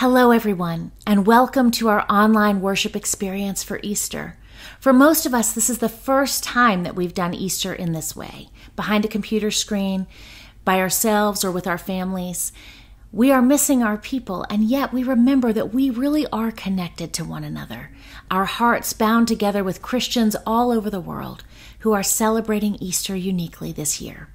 Hello, everyone, and welcome to our online worship experience for Easter. For most of us, this is the first time that we've done Easter in this way, behind a computer screen, by ourselves, or with our families. We are missing our people, and yet we remember that we really are connected to one another, our hearts bound together with Christians all over the world who are celebrating Easter uniquely this year.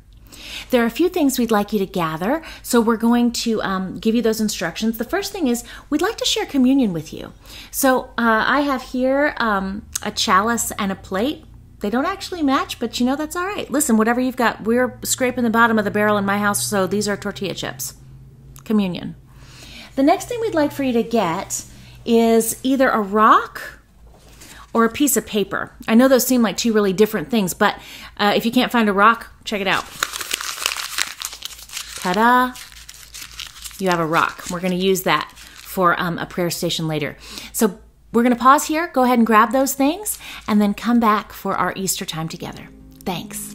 There are a few things we'd like you to gather, so we're going to um, give you those instructions. The first thing is we'd like to share communion with you. So uh, I have here um, a chalice and a plate. They don't actually match, but you know that's all right. Listen, whatever you've got, we're scraping the bottom of the barrel in my house, so these are tortilla chips. Communion. The next thing we'd like for you to get is either a rock or a piece of paper. I know those seem like two really different things, but uh, if you can't find a rock, check it out. Ta-da! You have a rock. We're going to use that for um, a prayer station later. So we're going to pause here, go ahead and grab those things, and then come back for our Easter time together. Thanks.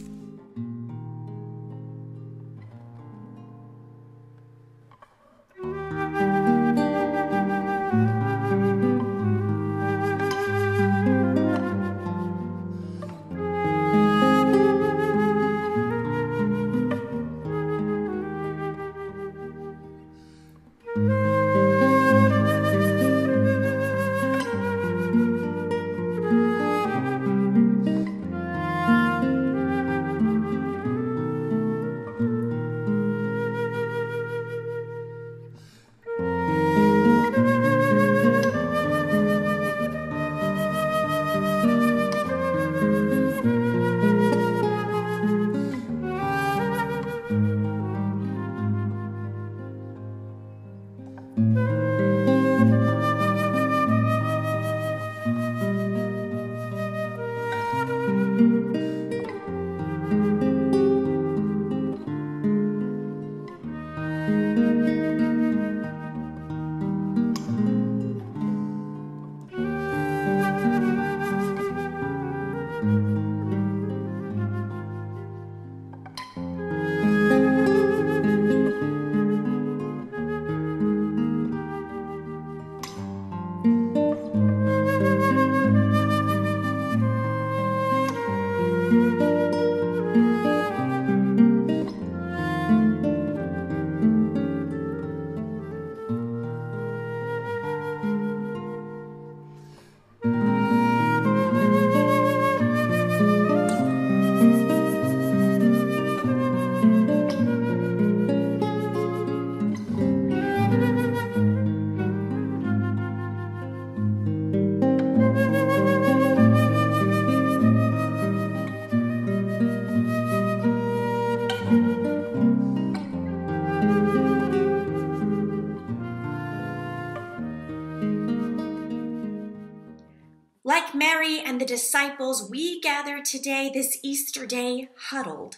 And the disciples, we gather today, this Easter day, huddled.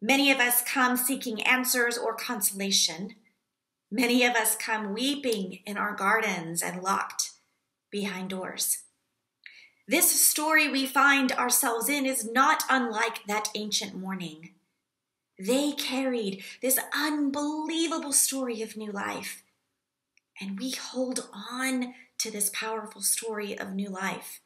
Many of us come seeking answers or consolation. Many of us come weeping in our gardens and locked behind doors. This story we find ourselves in is not unlike that ancient morning. They carried this unbelievable story of new life, and we hold on to this powerful story of new life.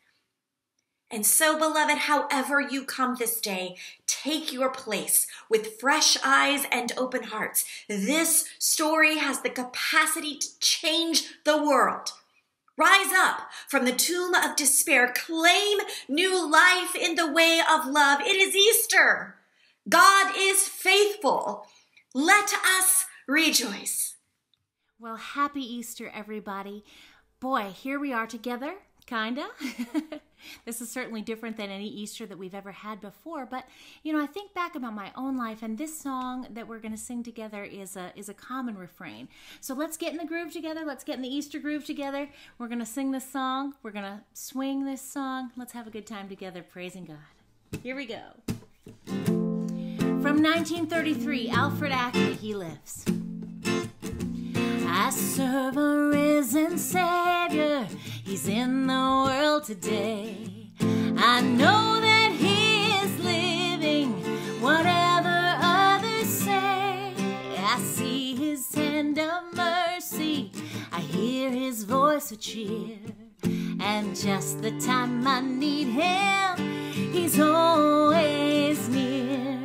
And so, beloved, however you come this day, take your place with fresh eyes and open hearts. This story has the capacity to change the world. Rise up from the tomb of despair. Claim new life in the way of love. It is Easter. God is faithful. Let us rejoice. Well, happy Easter, everybody. Boy, here we are together, kinda. this is certainly different than any Easter that we've ever had before, but you know, I think back about my own life and this song that we're going to sing together is a is a common refrain. So let's get in the groove together. Let's get in the Easter groove together. We're going to sing this song. We're going to swing this song. Let's have a good time together praising God. Here we go. From 1933, Alfred Ackley, He Lives. I serve a risen Savior, He's in the world today. I know that He is living, whatever others say. I see His hand of mercy, I a cheer. And just the time I need him, he's always near.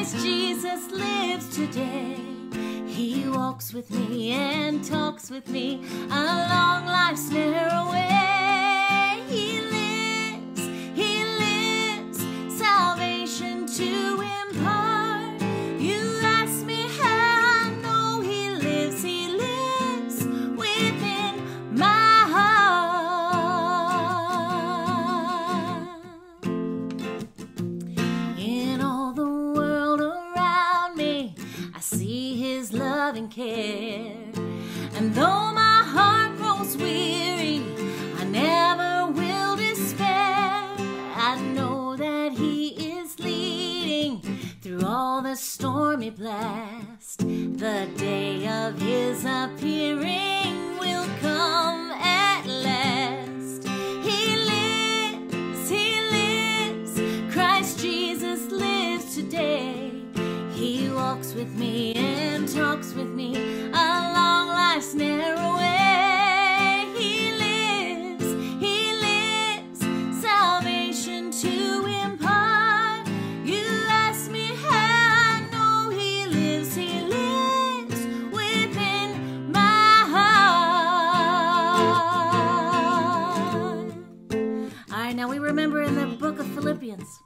Christ Jesus lives today. He walks with me and talks with me along life's narrow way. And care. And though my heart grows weary, I never will despair. I know that he is leading through all the stormy blast. The day of his appearing with me and talks with me along life's narrow way. He lives, he lives, salvation to impart. You ask me how I know he lives, he lives within my heart. All right, now we remember in the book of Philippians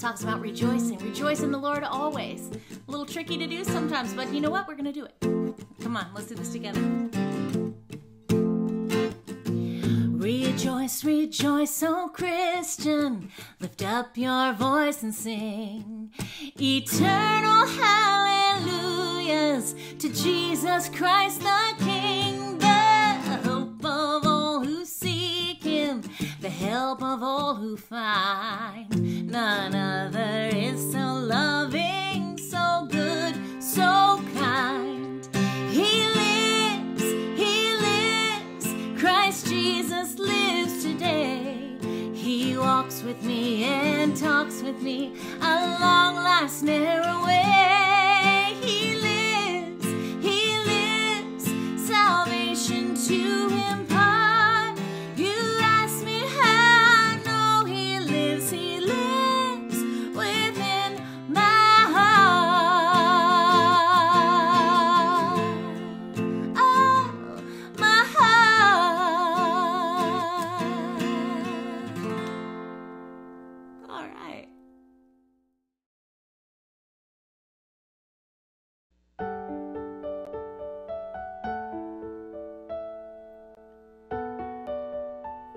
talks about rejoicing. Rejoice in the Lord always. A little tricky to do sometimes, but you know what? We're to do it. Come on, let's do this together. Rejoice, rejoice, oh Christian. Lift up your voice and sing. Eternal hallelujahs to Jesus Christ the King, the hope of all who seek Him, the help of all who find. None other is so loving, with me and talks with me along last narrow way.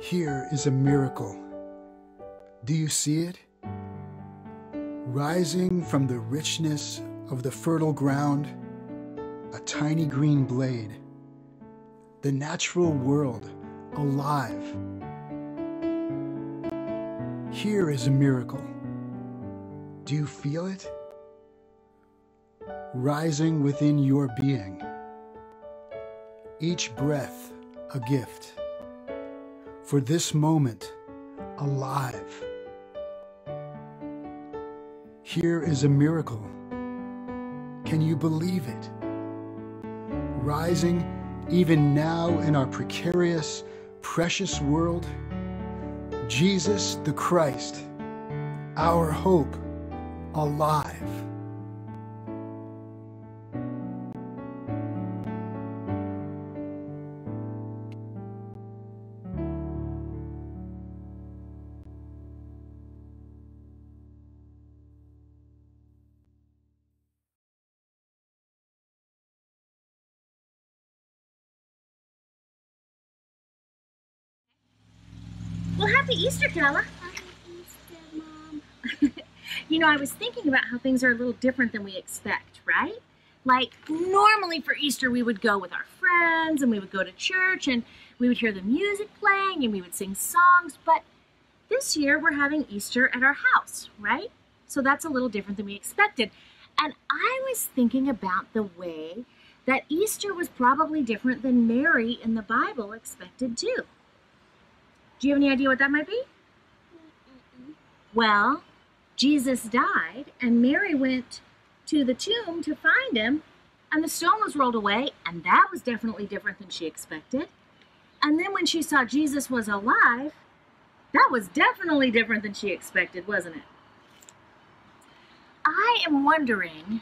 Here is a miracle. Do you see it? Rising from the richness of the fertile ground, a tiny green blade, the natural world alive. Here is a miracle. Do you feel it? Rising within your being. Each breath a gift for this moment alive. Here is a miracle. Can you believe it? Rising even now in our precarious, precious world, Jesus the Christ, our hope, alive. Well, happy Easter, Kella. you know, I was thinking about how things are a little different than we expect, right? Like, normally for Easter, we would go with our friends and we would go to church and we would hear the music playing and we would sing songs, but this year we're having Easter at our house, right? So that's a little different than we expected. And I was thinking about the way that Easter was probably different than Mary in the Bible expected to. Do you have any idea what that might be? Well, Jesus died, and Mary went to the tomb to find him and the stone was rolled away, and that was definitely different than she expected. And then when she saw Jesus was alive, that was definitely different than she expected, wasn't it? I am wondering.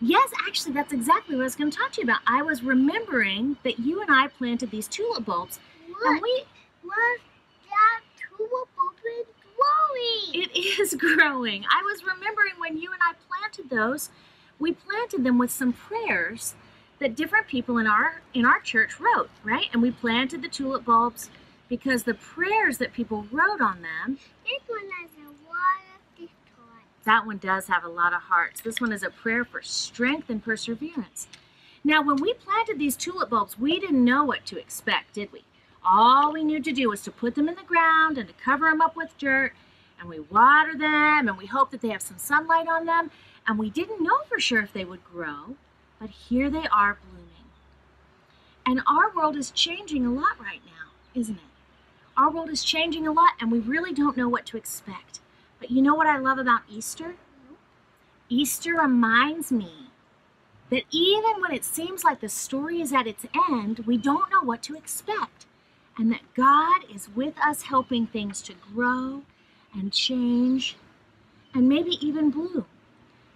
Yes, actually, that's exactly what I was going to talk to you about. I was remembering that you and I planted these tulip bulbs, And we What? That tulip bulb is growing. It is growing. I was remembering when you and I planted those, we planted them with some prayers that different people in our in our church wrote, right? And we planted the tulip bulbs because the prayers that people wrote on them, This one has a lot of toy. that one does have a lot of hearts. This one is a prayer for strength and perseverance. Now, when we planted these tulip bulbs, we didn't know what to expect, did we? All we knew to do was to put them in the ground and to cover them up with dirt, and we water them and we hope that they have some sunlight on them, and we didn't know for sure if they would grow, but here they are blooming. And our world is changing a lot right now, isn't it? Our world is changing a lot, and we really don't know what to expect. But you know what I love about Easter? Easter reminds me that even when it seems like the story is at its end, we don't know what to expect. And that God is with us helping things to grow and change and maybe even bloom.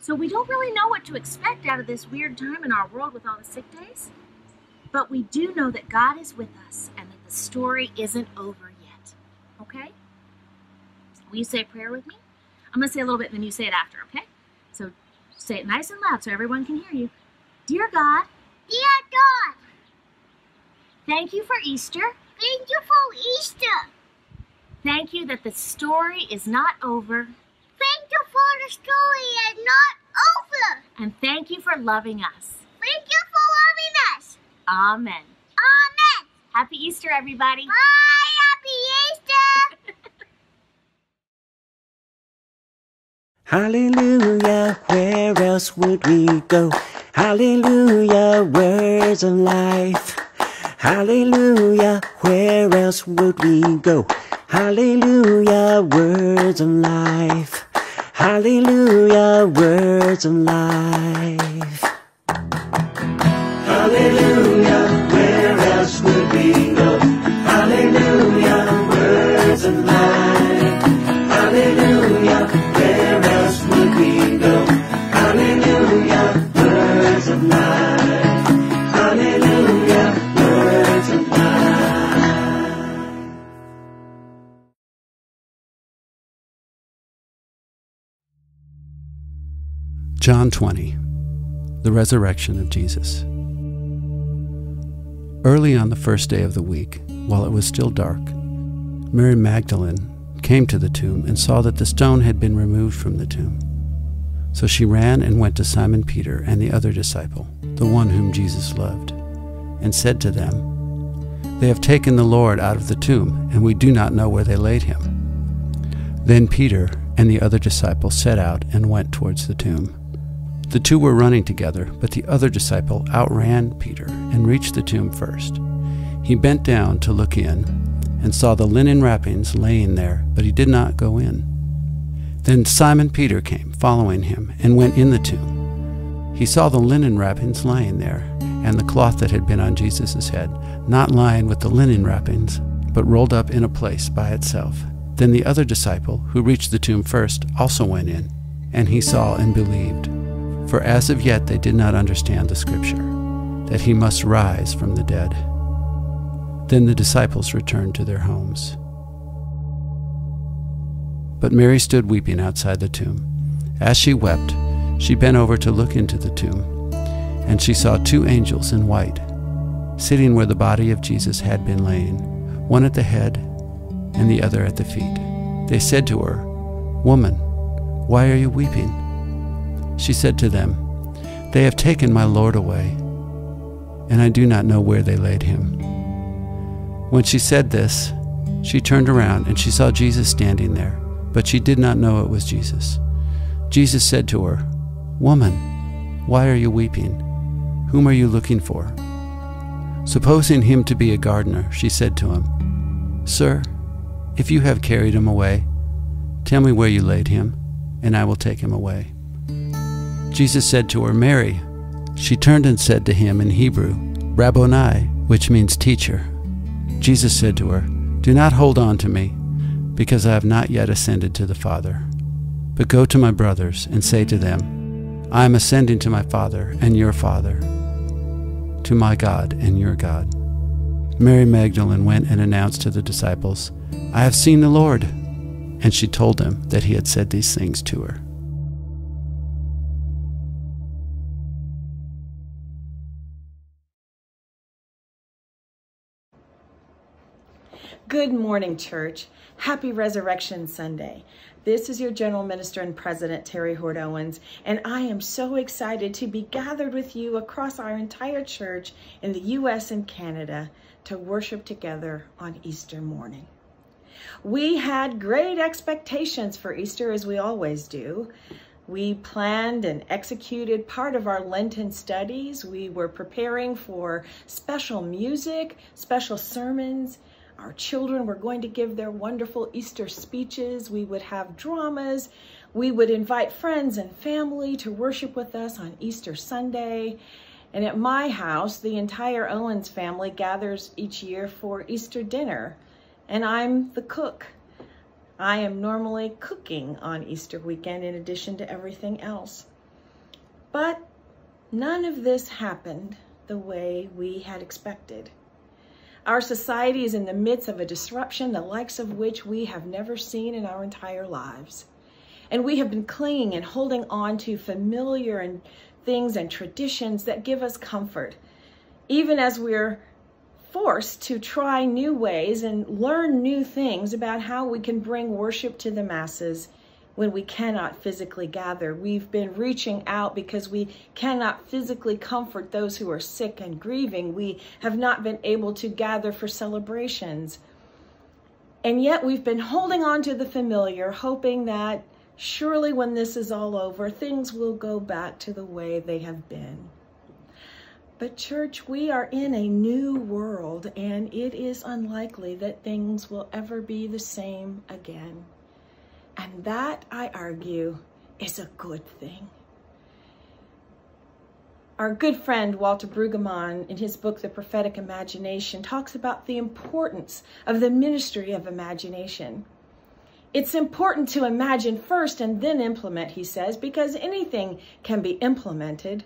So we don't really know what to expect out of this weird time in our world with all the sick days. But we do know that God is with us and that the story isn't over yet. Okay? Will you say a prayer with me? I'm going to say a little bit, and then you say it after, okay? So say it nice and loud so everyone can hear you. Dear God, Dear God, thank you for Easter. Thank you for Easter. Thank you that the story is not over. Thank you for the story and not over. And thank you for loving us. Thank you for loving us. Amen. Amen. Happy Easter, everybody. Bye, happy Easter. Hallelujah, where else would we go? Hallelujah, words of life. Hallelujah, where else would we go? Hallelujah, words of life. Hallelujah, words of life. Hallelujah, John 20 The Resurrection of Jesus. Early on the first day of the week, while it was still dark, Mary Magdalene came to the tomb and saw that the stone had been removed from the tomb. So she ran and went to Simon Peter and the other disciple, the one whom Jesus loved, and said to them, They have taken the Lord out of the tomb, and we do not know where they laid him. Then Peter and the other disciple set out and went towards the tomb. The two were running together, but the other disciple outran Peter and reached the tomb first. He bent down to look in and saw the linen wrappings laying there, but he did not go in. Then Simon Peter came, following him, and went in the tomb. He saw the linen wrappings lying there, and the cloth that had been on Jesus' head, not lying with the linen wrappings, but rolled up in a place by itself. Then the other disciple, who reached the tomb first, also went in, and he saw and believed. For as of yet they did not understand the scripture, that he must rise from the dead. Then the disciples returned to their homes. But Mary stood weeping outside the tomb. As she wept, she bent over to look into the tomb, and she saw two angels in white, sitting where the body of Jesus had been laying, one at the head and the other at the feet. They said to her, Woman, why are you weeping? She said to them, They have taken my Lord away, and I do not know where they laid him. When she said this, she turned around and she saw Jesus standing there, but she did not know it was Jesus. Jesus said to her, Woman, why are you weeping? Whom are you looking for? Supposing him to be a gardener, she said to him, Sir, if you have carried him away, tell me where you laid him, and I will take him away. Jesus said to her, Mary. She turned and said to him in Hebrew, Rabboni, which means teacher. Jesus said to her, Do not hold on to me, because I have not yet ascended to the Father. But go to my brothers and say to them, I am ascending to my Father and your Father, to my God and your God. Mary Magdalene went and announced to the disciples, I have seen the Lord. And she told them that he had said these things to her. Good morning, church. Happy Resurrection Sunday. This is your General Minister and President, Terri Hord Owens, and I am so excited to be gathered with you across our entire church in the U.S. and Canada to worship together on Easter morning. We had great expectations for Easter, as we always do. We planned and executed part of our Lenten studies. We were preparing for special music, special sermons, our children were going to give their wonderful Easter speeches. We would have dramas. We would invite friends and family to worship with us on Easter Sunday. And at my house, the entire Owens family gathers each year for Easter dinner. And I'm the cook. I am normally cooking on Easter weekend in addition to everything else. But none of this happened the way we had expected. Our society is in the midst of a disruption, the likes of which we have never seen in our entire lives. And we have been clinging and holding on to familiar and things and traditions that give us comfort, even as we're forced to try new ways and learn new things about how we can bring worship to the masses when we cannot physically gather. We've been reaching out because we cannot physically comfort those who are sick and grieving. We have not been able to gather for celebrations. And yet we've been holding on to the familiar, hoping that surely when this is all over, things will go back to the way they have been. But, church, we are in a new world, and it is unlikely that things will ever be the same again. And that, I argue, is a good thing. Our good friend Walter Brueggemann, in his book, The Prophetic Imagination, talks about the importance of the ministry of imagination. It's important to imagine first and then implement, he says, because anything can be implemented.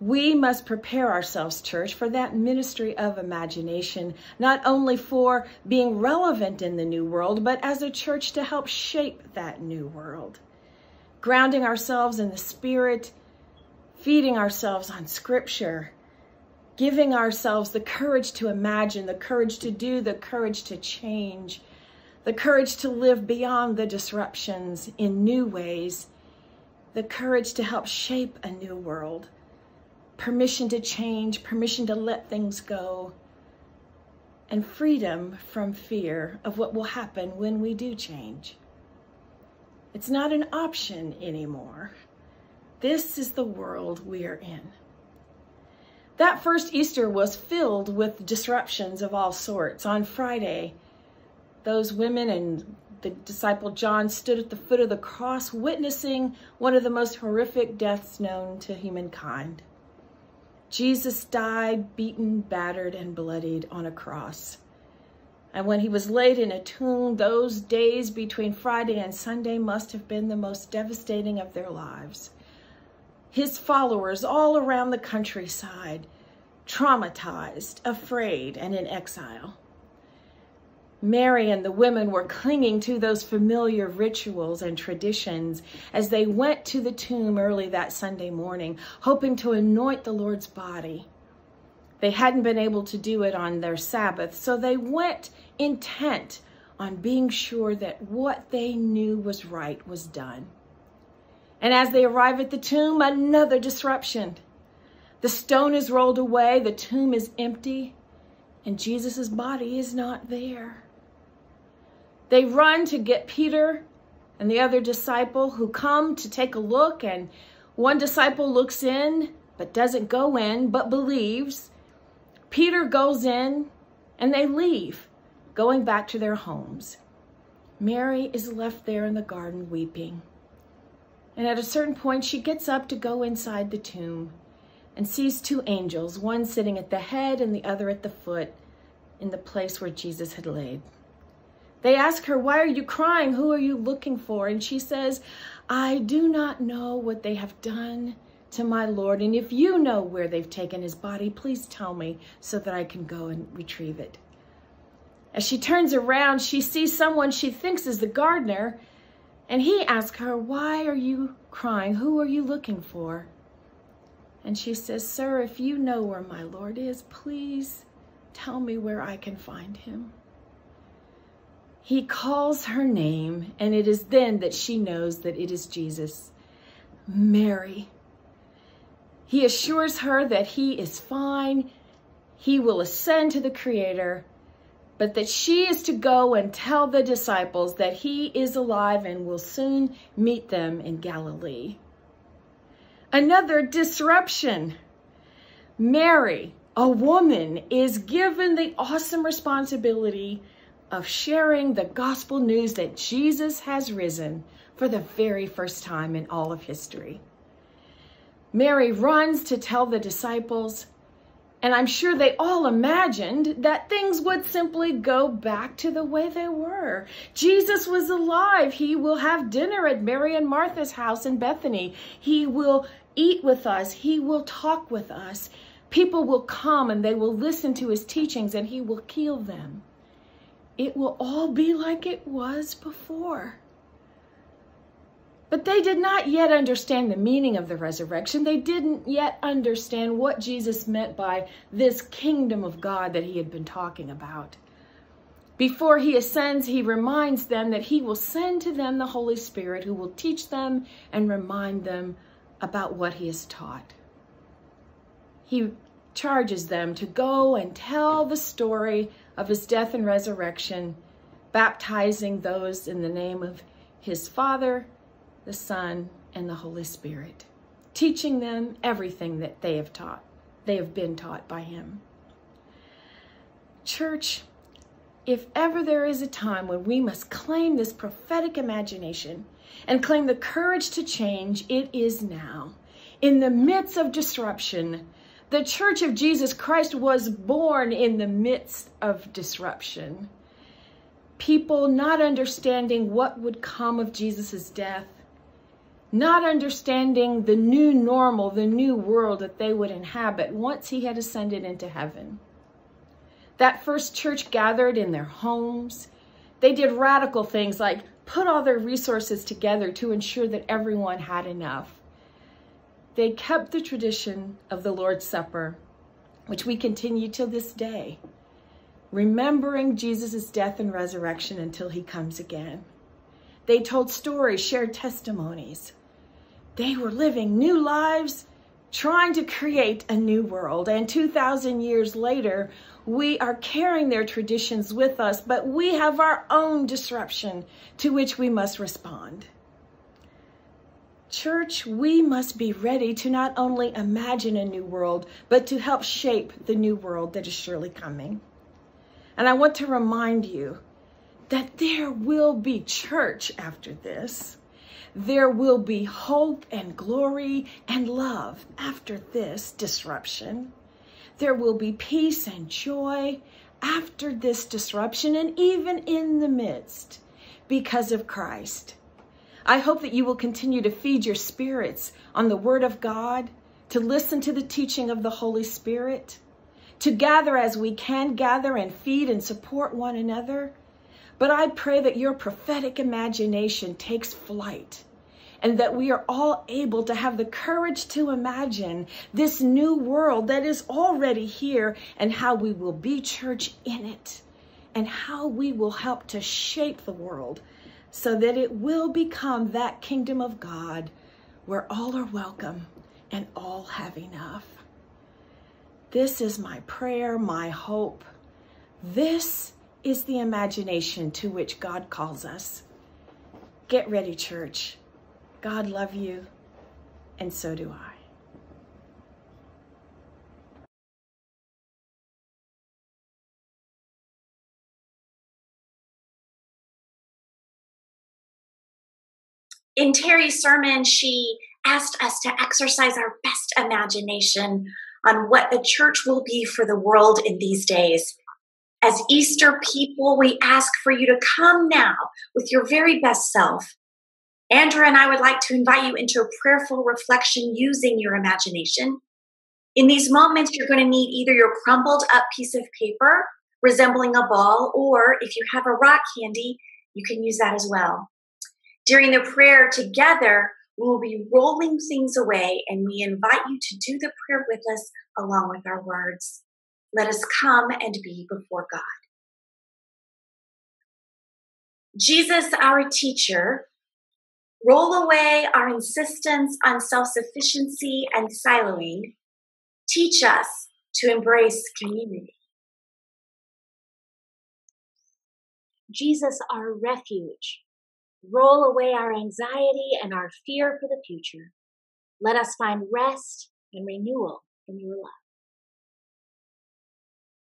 We must prepare ourselves, church, for that ministry of imagination, not only for being relevant in the new world, but as a church to help shape that new world. Grounding ourselves in the Spirit, feeding ourselves on Scripture, giving ourselves the courage to imagine, the courage to do, the courage to change, the courage to live beyond the disruptions in new ways, the courage to help shape a new world permission to change, permission to let things go, and freedom from fear of what will happen when we do change. It's not an option anymore. This is the world we are in. That first Easter was filled with disruptions of all sorts. On Friday, those women and the disciple John stood at the foot of the cross witnessing one of the most horrific deaths known to humankind. Jesus died beaten, battered, and bloodied on a cross. And when he was laid in a tomb, those days between Friday and Sunday must have been the most devastating of their lives. His followers all around the countryside, traumatized, afraid, and in exile. Mary and the women were clinging to those familiar rituals and traditions as they went to the tomb early that Sunday morning, hoping to anoint the Lord's body. They hadn't been able to do it on their Sabbath, so they went intent on being sure that what they knew was right was done. And as they arrive at the tomb, another disruption. The stone is rolled away, the tomb is empty, and Jesus' body is not there. They run to get Peter and the other disciple who come to take a look and one disciple looks in but doesn't go in but believes. Peter goes in and they leave, going back to their homes. Mary is left there in the garden weeping. And at a certain point, she gets up to go inside the tomb and sees two angels, one sitting at the head and the other at the foot in the place where Jesus had laid. They ask her, Why are you crying? Who are you looking for? And she says, I do not know what they have done to my Lord. And if you know where they've taken his body, please tell me so that I can go and retrieve it. As she turns around, she sees someone she thinks is the gardener, and he asks her, Why are you crying? Who are you looking for? And she says, Sir, if you know where my Lord is, please tell me where I can find him. He calls her name, and it is then that she knows that it is Jesus. Mary. He assures her that he is fine, he will ascend to the Creator, but that she is to go and tell the disciples that he is alive and will soon meet them in Galilee. Another disruption. Mary, a woman, is given the awesome responsibility of sharing the gospel news that Jesus has risen for the very first time in all of history. Mary runs to tell the disciples, and I'm sure they all imagined that things would simply go back to the way they were. Jesus was alive. He will have dinner at Mary and Martha's house in Bethany. He will eat with us. He will talk with us. People will come and they will listen to his teachings and he will heal them. It will all be like it was before. But they did not yet understand the meaning of the resurrection. They didn't yet understand what Jesus meant by this kingdom of God that he had been talking about. Before he ascends, he reminds them that he will send to them the Holy Spirit who will teach them and remind them about what he has taught. He charges them to go and tell the story of his death and resurrection, baptizing those in the name of his Father, the Son, and the Holy Spirit, teaching them everything that they have taught, they have been taught by him. Church, if ever there is a time when we must claim this prophetic imagination and claim the courage to change, it is now. In the midst of disruption, the Church of Jesus Christ was born in the midst of disruption. People not understanding what would come of Jesus' death, not understanding the new normal, the new world that they would inhabit once he had ascended into heaven. That first church gathered in their homes. They did radical things like put all their resources together to ensure that everyone had enough. They kept the tradition of the Lord's Supper, which we continue to this day, remembering Jesus' death and resurrection until he comes again. They told stories, shared testimonies. They were living new lives, trying to create a new world. And 2,000 years later, we are carrying their traditions with us, but we have our own disruption to which we must respond. Church, we must be ready to not only imagine a new world, but to help shape the new world that is surely coming. And I want to remind you that there will be church after this. There will be hope and glory and love after this disruption. There will be peace and joy after this disruption and even in the midst because of Christ. I hope that you will continue to feed your spirits on the Word of God, to listen to the teaching of the Holy Spirit, to gather as we can gather and feed and support one another. But I pray that your prophetic imagination takes flight and that we are all able to have the courage to imagine this new world that is already here and how we will be church in it and how we will help to shape the world so that it will become that kingdom of God where all are welcome and all have enough. This is my prayer, my hope. This is the imagination to which God calls us. Get ready, church. God love you, and so do I. In Terri's sermon, she asked us to exercise our best imagination on what the church will be for the world in these days. As Easter people, we ask for you to come now with your very best self. Andra and I would like to invite you into a prayerful reflection using your imagination. In these moments, you're going to need either your crumpled up piece of paper resembling a ball, or if you have a rock handy, you can use that as well. During the prayer together, we will be rolling things away, and we invite you to do the prayer with us along with our words. Let us come and be before God. Jesus, our teacher, roll away our insistence on self sufficiency and siloing. Teach us to embrace community. Jesus, our refuge, roll away our anxiety and our fear for the future. Let us find rest and renewal in your love.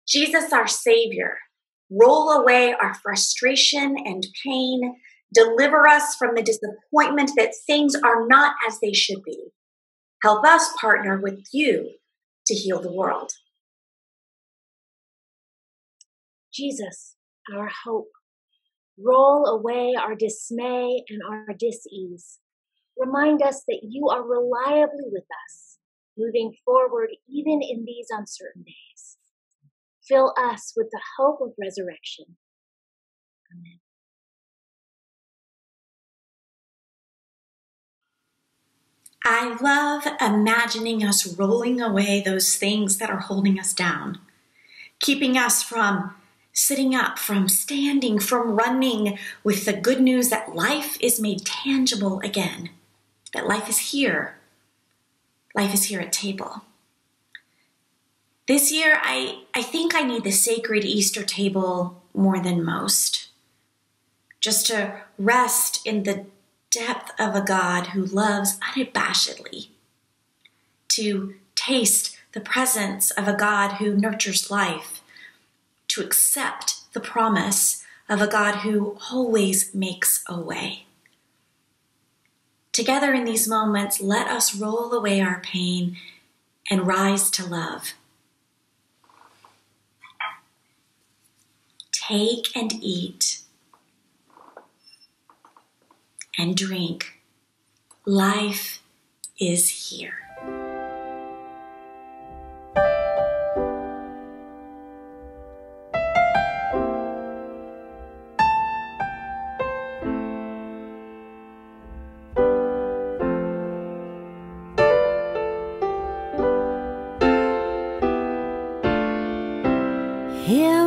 Jesus, our Savior, roll away our frustration and pain. Deliver us from the disappointment that things are not as they should be. Help us partner with you to heal the world. Jesus, our hope, roll away our dismay and our dis-ease. Remind us that you are reliably with us, moving forward even in these uncertain days. Fill us with the hope of resurrection. Amen. I love imagining us rolling away those things that are holding us down, keeping us from sitting up, from standing, from running with the good news that life is made tangible again, that life is here. Life is here at table. This year, I, I think I need the sacred Easter table more than most. Just to rest in the depth of a God who loves unabashedly. To taste the presence of a God who nurtures life to accept the promise of a God who always makes a way. Together in these moments, let us roll away our pain and rise to love. Take and eat and drink. Life is here. Here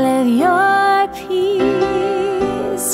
I let your peace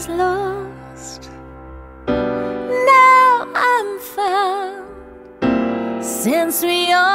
was lost. Now I'm found. Since we all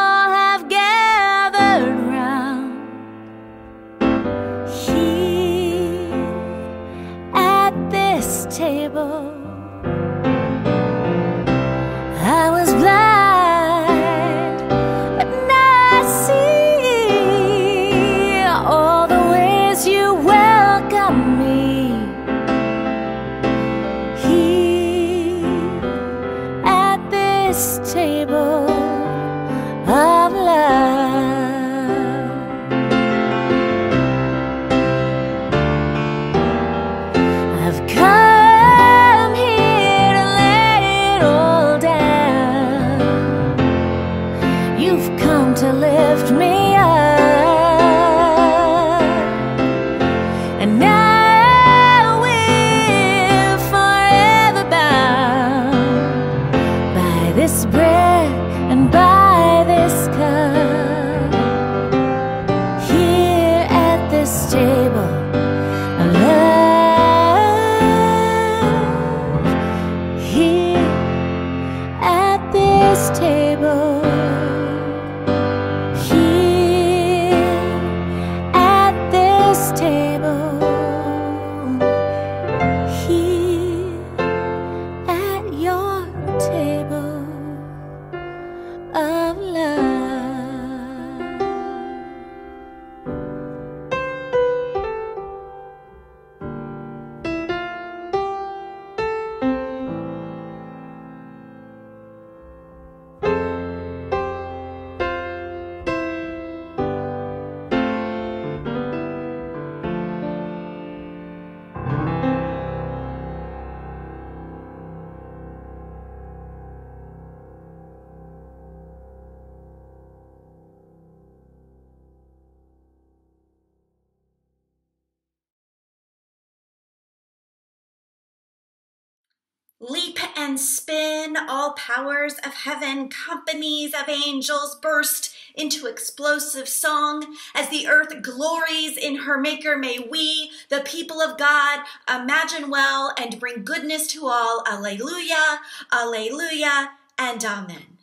Leap and spin, all powers of heaven, companies of angels burst into explosive song. As the earth glories in her maker, may we, the people of God, imagine well and bring goodness to all. Alleluia, alleluia, and amen.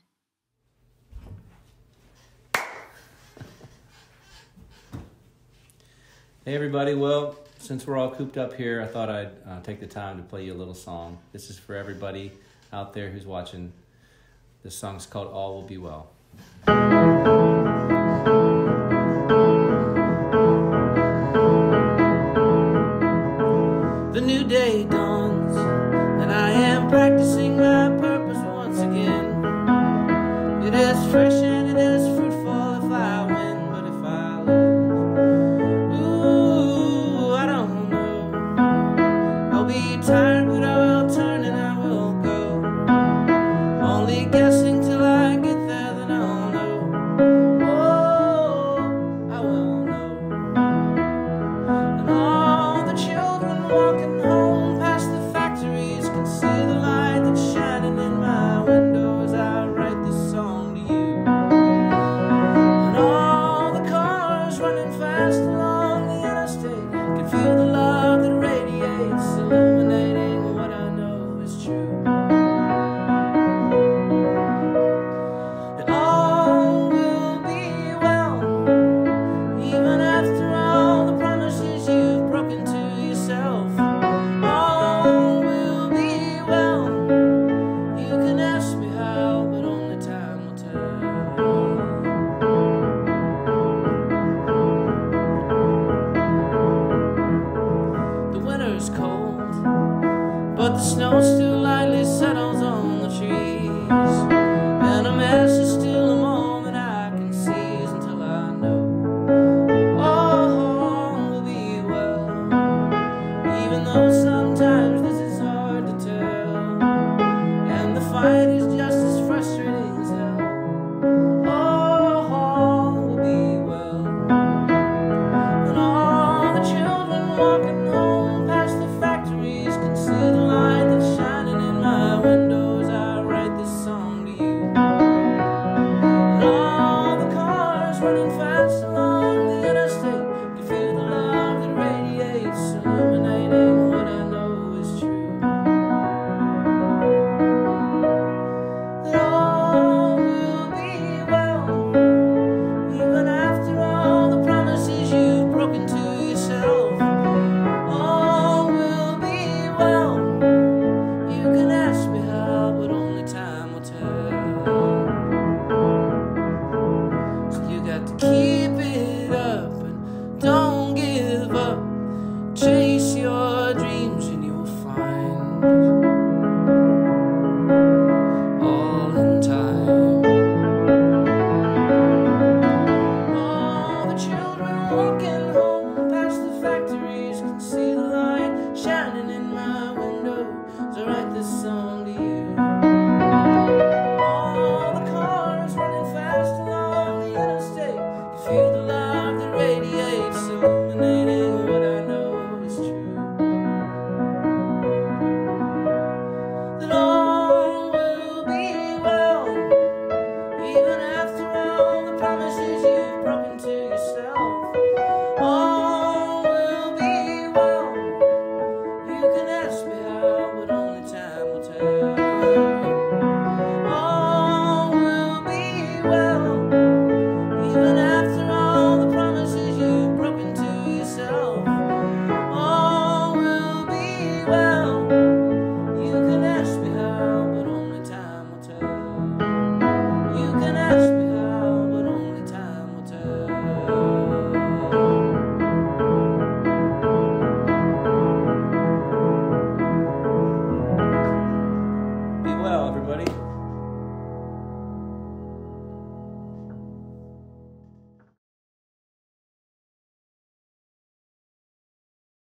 Hey everybody, well, since we're all cooped up here, I thought I'd uh, take the time to play you a little song. This is for everybody out there who's watching. This song's called All Will Be Well.